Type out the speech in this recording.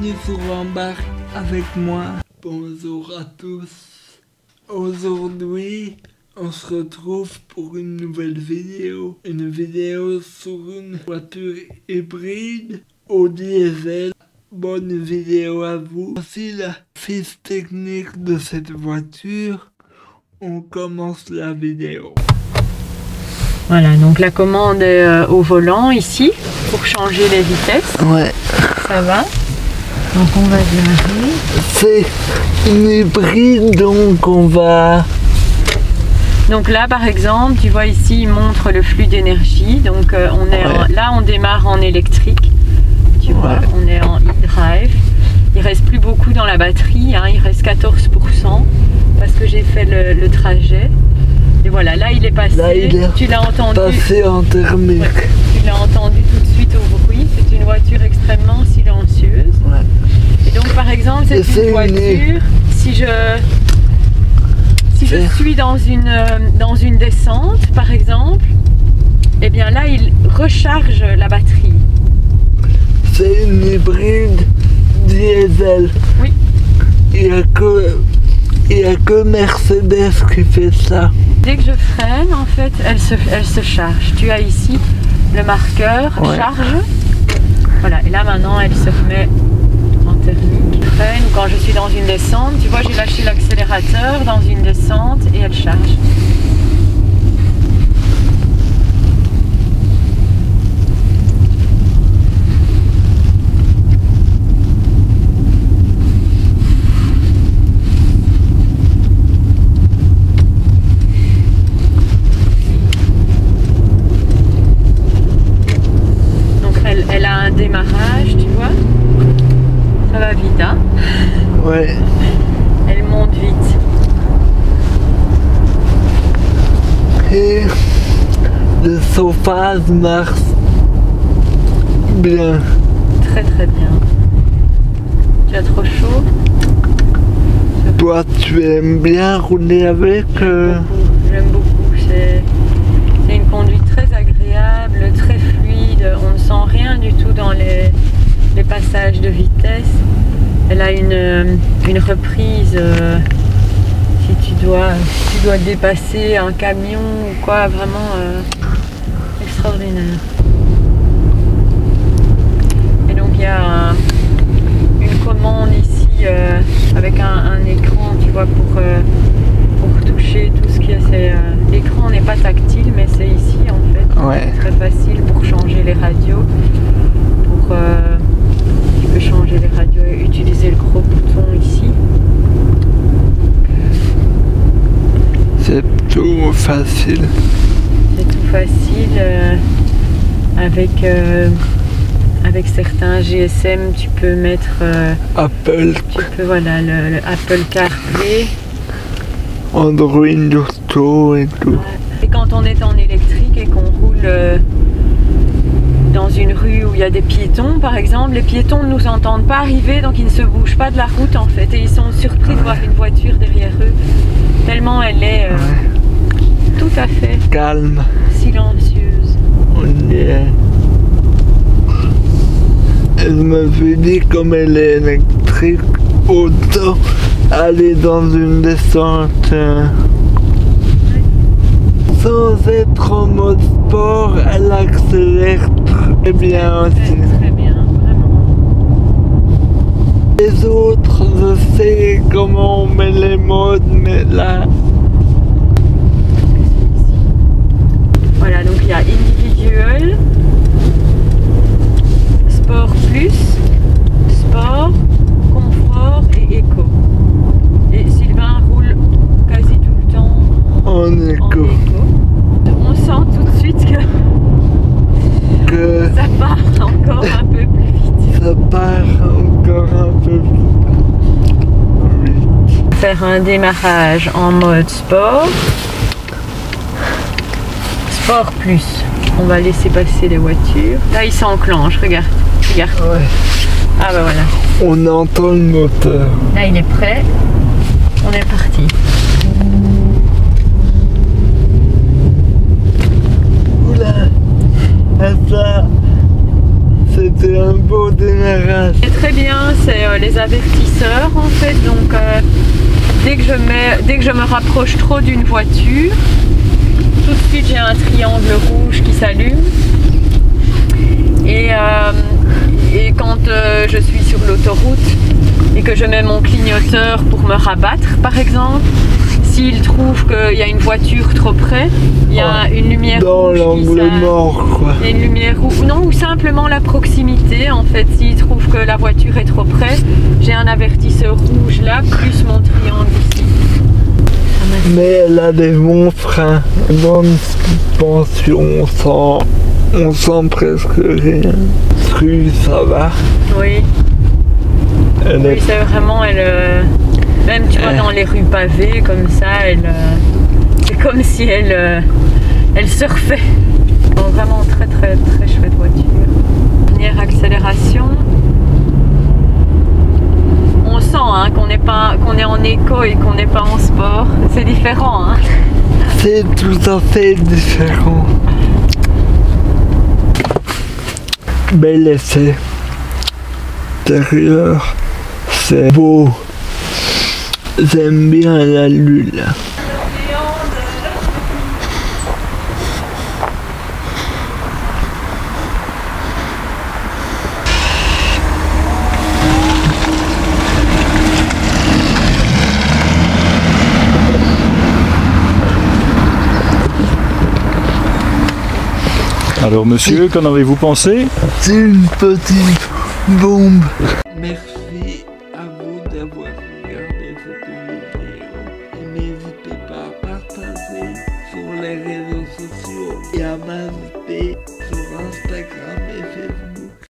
bienvenue sur Embarque avec moi. Bonjour à tous. Aujourd'hui, on se retrouve pour une nouvelle vidéo. Une vidéo sur une voiture hybride au diesel. Bonne vidéo à vous. Voici la fiche technique de cette voiture. On commence la vidéo. Voilà, donc la commande est euh, au volant ici pour changer les vitesses. Ouais. Ça va? Donc on va démarrer. C'est une hybride donc on va... Donc là par exemple, tu vois ici il montre le flux d'énergie. Donc euh, on est en- là on démarre en électrique. Tu vois, Ouais. on est en e-drive. Il reste plus beaucoup dans la batterie, hein, il reste 14% parce que j'ai fait le, le trajet. Et voilà, là il est passé. Là, il est tu l'as entendu. Passer en thermique. Ouais, tu l'as entendu tout de suite au bruit. C'est une voiture extrêmement silencieuse. Et par exemple, Et c'est une voiture, si je si je suis dans une dans une descente par exemple, eh bien là il recharge la batterie. C'est une hybride diesel. Oui. Il n'y a que, il y a que Mercedes qui fait ça. Dès que je freine, en fait, elle se, elle se charge. Tu as ici le marqueur Ouais. charge. Voilà, et là maintenant elle se remet Freine quand je suis dans une descente. Tu vois, j'ai lâché l'accélérateur dans une descente et elle charge. Donc elle, a un démarrage. Ça va vite, hein Ouais. Elle monte vite. Et le chauffage marche bien. Très très bien. Tu as trop chaud Toi, tu aimes bien rouler avec euh, Beaucoup, J'aime beaucoup. C'est c'est une conduite très agréable, très fluide. On ne sent rien du tout dans les, les passages de vitesse. Une, une reprise euh, si tu dois, si tu dois dépasser un camion ou quoi, vraiment euh, extraordinaire. Et donc il y a un- une commande ici euh, avec un, un écran, tu vois, pour, pour toucher tout ce qui est. L'écran n'est pas tactile, mais c'est ici en fait. Ouais. Très facile pour changer les radios. Pour, radios et utiliser le gros bouton ici. C'est tout facile. C'est tout facile. euh, avec, euh, avec certains GSM, tu peux mettre. euh, Apple, tu peux, voilà, le, le Apple CarPlay. Android Auto et tout. Et quand on est en électrique et qu'on roule dans une rue où il y a des piétons, par exemple, les piétons ne nous entendent pas arriver, donc ils ne se bougent pas de la route en fait, et ils sont surpris de voir une voiture derrière eux, tellement elle est euh, tout à fait Calme. silencieuse. On est. Elle me fait dit comme elle est électrique, autant aller dans une descente euh, sans être en mode sport, très bien aussi. très bien, vraiment. Les autres, je sais comment on met les modes, mais là, Voilà, donc il y a individuel, sport plus, sport, confort et éco. Et Sylvain roule quasi tout le temps en en éco. On sent tout de suite que que ça part encore un peu plus vite. ça part encore un peu plus vite. Faire un démarrage en mode sport. Sport plus. On va laisser passer les voitures. Là, il s'enclenche, regarde. Regarde. Ouais. Ah bah voilà. On entend le moteur. Là, il est prêt. On est parti. Ah, Ça, c'était un beau démarrage. C'est très bien, c'est euh, les avertisseurs en fait. Donc euh, dès, que je me rapproche trop d'une voiture, tout de suite j'ai un triangle rouge qui s'allume. Et, euh, et quand je suis sur l'autoroute et que je mets mon clignoteur pour me rabattre par exemple, s'il trouve qu'il y a une voiture trop près, il y a une lumière Dans rouge l'angle mort, quoi. Il y a une lumière rouge, non, ou simplement la proximité. En fait, s'il trouve que la voiture est trop près, j'ai un avertisseur rouge là, plus mon triangle ici. Mais elle a des bons freins. Bonne suspension, on sent, on sent presque rien. Truc, ça va? Oui, Elle oui est c'est vraiment, elle. euh, même tu vois, Euh. dans les rues pavées, comme ça, elle. euh, c'est comme si elle. euh, elle surfait. Vraiment très, très, très chouette voiture. Dernière accélération. On sent hein, qu'on n'est pas qu'on est en éco et qu'on n'est pas en sport. C'est différent. Hein. C'est tout à fait différent. Bel essai. Intérieur, c'est beau. J'aime bien la lune. Alors monsieur, qu'en avez-vous pensé? C'est une petite bombe. Merci